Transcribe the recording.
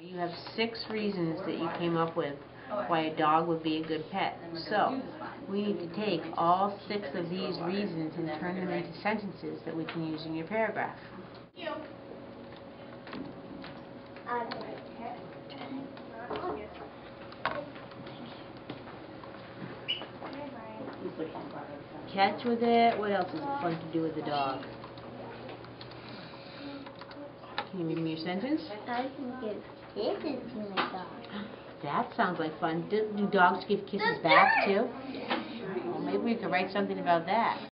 You have six reasons that you came up with why a dog would be a good pet. So, we need to take all six of these reasons and turn them into sentences that we can use in your paragraph. Catch with it. What else is fun to do with a dog? Can you give me your sentence? I can give kisses to my dog. That sounds like fun. Do, do dogs give kisses back too? Well, maybe we could write something about that.